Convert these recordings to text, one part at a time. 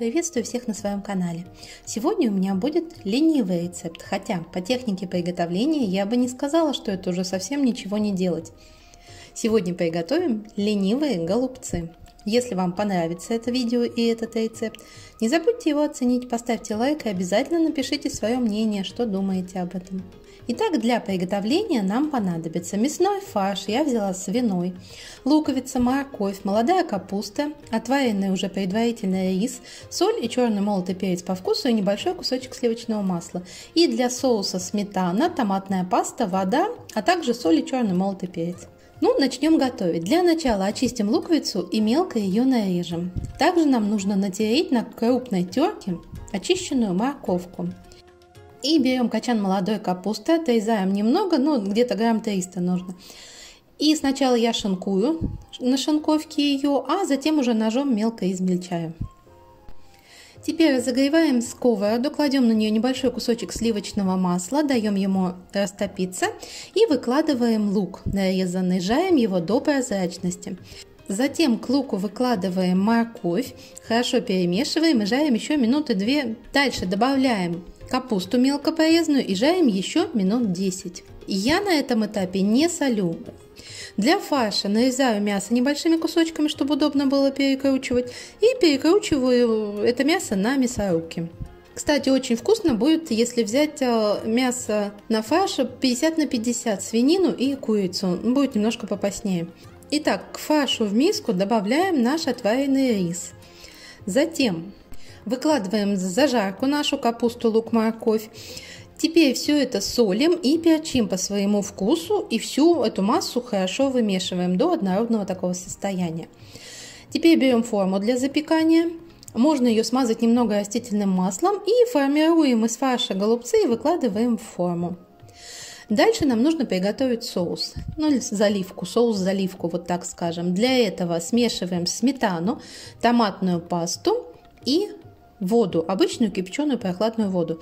Приветствую всех на своем канале. Сегодня у меня будет ленивый рецепт, хотя по технике приготовления я бы не сказала, что это уже совсем ничего не делать. Сегодня приготовим ленивые голубцы. Если вам понравится это видео и этот рецепт, не забудьте его оценить, поставьте лайк и обязательно напишите свое мнение, что думаете об этом. Итак, для приготовления нам понадобится мясной фарш, я взяла свиной, луковица, морковь, молодая капуста, отваренный уже предварительно рис, соль и черный молотый перец по вкусу и небольшой кусочек сливочного масла. И для соуса сметана, томатная паста, вода, а также соль и черный молотый перец. Ну, начнем готовить. Для начала очистим луковицу и мелко ее нарежем. Также нам нужно натереть на крупной терке очищенную морковку. И берем качан молодой капусты, отрезаем немного, ну где-то грамм 300 нужно. И сначала я шинкую на шинковке ее, а затем уже ножом мелко измельчаю. Теперь разогреваем сковороду, кладем на нее небольшой кусочек сливочного масла, даем ему растопиться и выкладываем лук, нарезанный, жарим его до прозрачности. Затем к луку выкладываем морковь, хорошо перемешиваем и жарим еще минуты две. Дальше добавляем капусту мелко порезанную и жарим еще минут 10. Я на этом этапе не солю. Для фарша нарезаю мясо небольшими кусочками, чтобы удобно было перекручивать, и перекручиваю это мясо на мясорубке. Кстати, очень вкусно будет, если взять э, мясо на фарш 50 на 50, свинину и курицу. Будет немножко попаснее. Итак, к фаршу в миску добавляем наш отваренный рис. Затем Выкладываем зажарку нашу капусту, лук, морковь. Теперь все это солим и перчим по своему вкусу и всю эту массу хорошо вымешиваем до однородного такого состояния. Теперь берем форму для запекания. Можно ее смазать немного растительным маслом и формируем из фарша голубцы и выкладываем в форму. Дальше нам нужно приготовить соус, ну или заливку, соус-заливку, вот так скажем. Для этого смешиваем сметану, томатную пасту и воду, обычную кипяченую прохладную воду.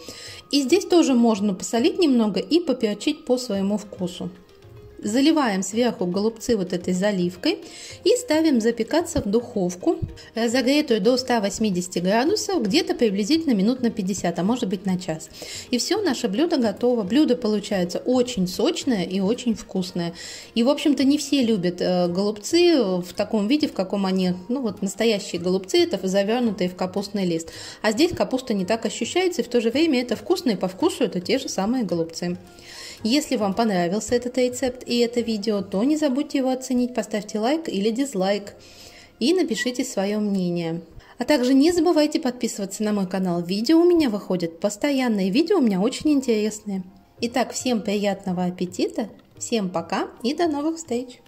И здесь тоже можно посолить немного и поперчить по своему вкусу. Заливаем сверху голубцы вот этой заливкой и ставим запекаться в духовку, разогретую до 180 градусов, где-то приблизительно минут на 50, а может быть на час. И все, наше блюдо готово. Блюдо получается очень сочное и очень вкусное. И, в общем-то, не все любят э, голубцы в таком виде, в каком они, ну вот настоящие голубцы, это завернутые в капустный лист. А здесь капуста не так ощущается, и в то же время это вкусно, и по вкусу это те же самые голубцы. Если вам понравился этот рецепт и это видео, то не забудьте его оценить, поставьте лайк или дизлайк и напишите свое мнение. А также не забывайте подписываться на мой канал. Видео у меня выходят постоянные, видео у меня очень интересные. Итак, всем приятного аппетита, всем пока и до новых встреч!